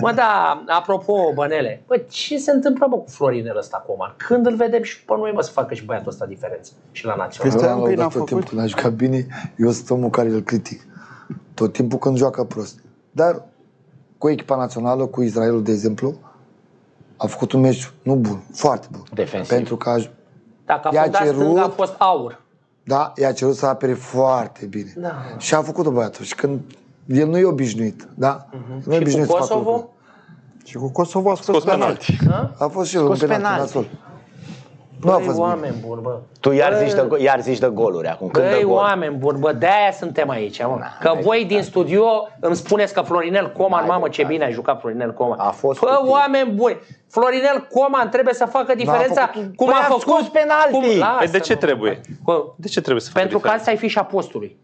Mă, da, apropo, Bănele, bă, ce se întâmplă bă, cu Florinel ăsta Coman? Când îl vedem și pe noi, mă, să facă și băiatul ăsta diferență și la național? Păi stai Eu un l-am pic, n-a lăudat tot făcut. timpul, n-a jucat bine, eu sunt omul care îl critic. Tot timpul când joacă prost. Dar cu echipa națională, cu Israelul, de exemplu, a făcut un meci nu bun, foarte bun. Defensiv. Pentru că a, Dacă a I-a fundat cerut- stânga, a fost aur. da, i-a cerut să apere foarte bine. Da. Și a făcut-o băiatul. Și când el nu e obișnuit, da? Nu e Și obișnuit cu să facă lucruri. Kosovo? Și cu Kosovo a scos Scos penalti. penalti. A fost și el un Scos penalti penalti. nasol. Nu a Băi, fost bine. oameni buni, bă. Tu iar zici, de, go- iar zici de goluri acum. Când Băi, de gol. oameni buni, bă, de-aia suntem aici, mă. Că hai, voi din studio îmi spuneți că Florinel Coman, Hai, mamă, bă, ce hai. bine a jucat Florinel Coman. A fost Bă, cu tine. oameni buni, Florinel Coman trebuie să facă diferența făcut- cum Păi a a făcut scos penalti. Cum... Lasă, Păi de ce mă, trebuie? Bă, De ce trebuie să facă pentru că diferență? asta e fișa postului.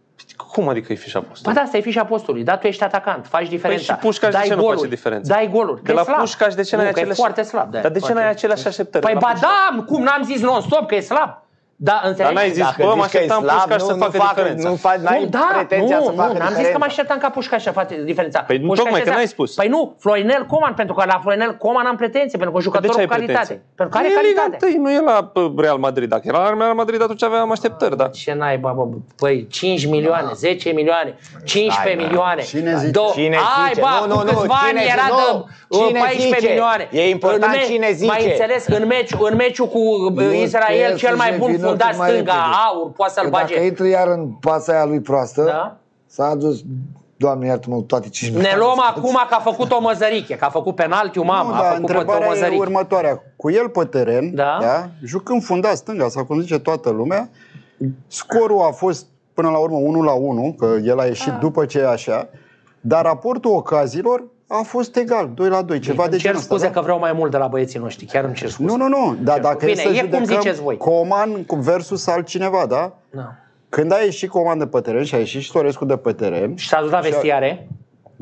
Cum adică e fișa postă? Bă, da, asta e fișa postului. Da, tu ești atacant, faci diferența. Păi și Pușcaș de dai ce nu goluri, face diferența? Dai goluri. Că Că e la slab. Pușcaș de ce nu, n-ai că e aceleași... foarte slab. Da, Dar de ce foarte n-ai aceleași așteptări? Păi la ba Pușcaș? da, cum n-am zis non-stop că e slab. Da, înțelegi? Dar n-ai zis, Dacă bă, mă zici că e așteptam slab, Pușcaș nu, să nu facă fac, diferența. Nu faci, n-ai nu, da, pretenția nu, să facă nu, n-am zis că diferența. mă așteptam ca Pușcaș să facă diferența. Păi nu, Pușcaș tocmai, că ăsta- n-ai spus. Păi nu, Florinel Coman, pentru că la Florinel Coman am pretenție, pentru că un De jucător ce cu ai calitate. pretenție? Pentru că are E Liga calitate. întâi, nu e la uh, Real Madrid. Dacă era la Real Madrid, atunci aveam așteptări, da. Ce naiba, bă, păi 5 milioane, 10 milioane, 15 Hai, bă. milioane. Cine zice? Două- Cine Hai, zice? bă, Nu, nu, cu nu, câțiva cine ani zice? era Nu. de uh, Cine 14 zice? milioane. E important În me- cine zice. Mai înțeles, în meciul, în meciul cu uh, Eu Israel, sper cel să-și mai bun revină fundat cât mai stânga, repede. aur, poate să-l Că Dacă bage. intră iar în pasa aia lui proastă, Da? s-a adus, Doamne iartă-mă, toate 5 Ne luăm acum că a făcut o măzăriche, că a făcut penaltiul, mamă, Nu, a dar făcut pe o întrebarea e măzăriche. următoarea. Cu el pe teren, Da. da? jucând fundat stânga, sau cum zice toată lumea, scorul a fost până la urmă 1 la 1, că el a ieșit după ce e așa, dar raportul ocazilor a fost egal, 2 la 2, ceva Îmi de cer genul ăsta. scuze da? că vreau mai mult de la băieții noștri, chiar îmi cer scuze. Nu, nu, nu, dar dacă Bine, e să e cum judecăm ziceți voi. Coman cu versus altcineva, da? Da. Când a ieșit Coman de pe teren și a ieșit și Torescu de pe teren, Și s-a dus la vestiare.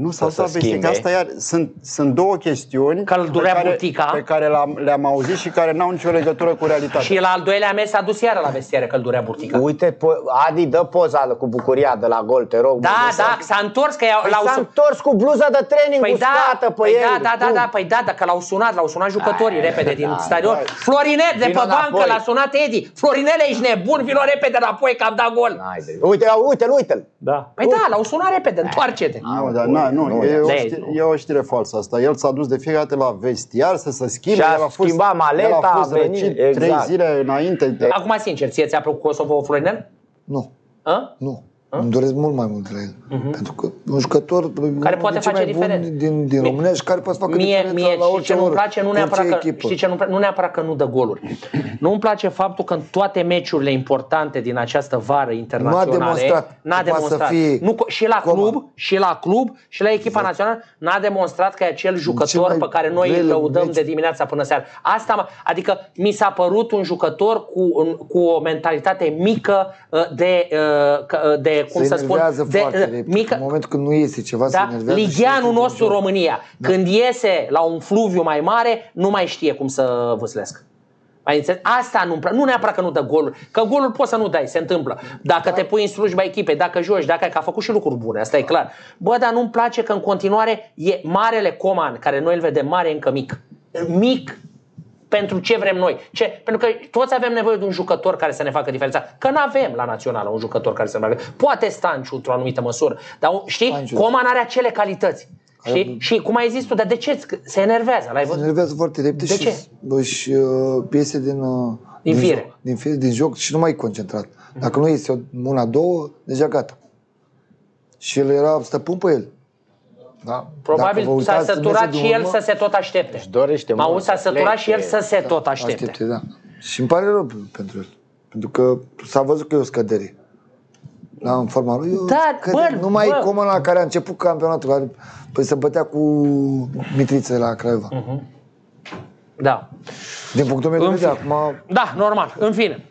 Nu s-au să stat vestic. schimbe. Asta iar, sunt, sunt două chestiuni Că îl durea pe care, burtica. pe care le-am, le-am auzit și care n-au nicio legătură cu realitatea. Și la al doilea meci s-a dus iară la vestiare că îl durea burtica. Uite, po- Adi, dă poza cu bucuria de la gol, te rog. Da, mă, da, s-a întors că i-au- Păi l-au s-a sun- întors cu bluza de training Păi da, uscată pe păi el. da, da, da, Cum? da, păi da, dacă l-au sunat, l-au sunat jucătorii Hai, repede din da, stadion. da. Florinel, de Vino pe bancă, înapoi. l-a sunat Edi. Florinel, ești nebun, vino repede înapoi că am dat gol. N-ai de- Uite, uite-l, uite-l. Da. Păi da, l-au sunat repede, întoarce-te. Nu, dar na, nu, nu, e, o da, știre, nu. e o știre falsă asta. El s-a dus de fiecare dată la vestiar să se schimbe. Și-a el a fost, schimbat maleta, el a fost a venit, răcit exact. trei zile înainte. Acum, sincer, ție ți-a plăcut Kosovo Florinel? Nu, A? nu. Îmi doresc mult mai mult de la el. Pentru că un jucător Mhm. Care unul poate din cei face mai diferență. buni din, din Mie- România și care poate să facă Mie, diferența mie la știi orice ce nu-mi oră, place? Nu orice neapărat, că, echipă. știi ce nu, nu neapărat că nu dă goluri. Nu îmi place faptul că în toate meciurile importante din această vară internaționale demonstrat n-a că poate să demonstrat. fie nu, și la Coman. club, și la club, și la echipa națională n-a demonstrat că e acel jucător mai pe care noi îl grele lăudăm meci. de dimineața până seara. Asta, mă- adică mi s-a părut un jucător cu, un- cu o mentalitate mică uh, de, uh, că- de cum se să spun, enervează de, foarte uh, repede. mică, În momentul când nu iese ceva, se da? enervează. și Ligianul iese din nostru joc. România, când iese la un fluviu mai mare, nu mai știe cum să vâslească. Mai înțeles? Asta nu Nu neapărat că nu dă goluri. Că golul poți să nu dai, se întâmplă. Dacă te pui în slujba echipei, dacă joci, dacă ai, că a făcut și lucruri bune, asta e clar. Bă, dar nu-mi place că în continuare e marele Coman, care noi îl vedem mare încă mic. Mic pentru ce vrem noi. Ce? Pentru că toți avem nevoie de un jucător care să ne facă diferența. Că nu avem la națională un jucător care să ne facă. Poate Stanciu într-o anumită măsură. Dar știi, Stanciu, da. Coman are acele calități. Știi? Și cum ai zis tu, dar de ce se enervează? L-ai Se văzut? enervează foarte repede De și ce? își uh, iese din, uh, Din fire. joc, din fire, din joc și nu mai e concentrat. Dacă nu iese o- una, două, deja gata. Și el era stăpân pe el. Da? Dacă vă Probabil s-a uitați în săturat meciul și din el urmă, să se tot aștepte. Își dorește Mă auzi, mult s-a să săturat și el plece. să se tot aștepte. Aștepte, da. Și îmi pare rău pentru el. Pentru că s-a văzut că e o scădere. La în forma lui, e o Da, scădere. bă, nu mai bă. e Coman la care a început campionatul, care păi se bătea cu Mitriță la Craiova. Da. Din punctul meu de În vedere, fine. acum Da, normal. În fine.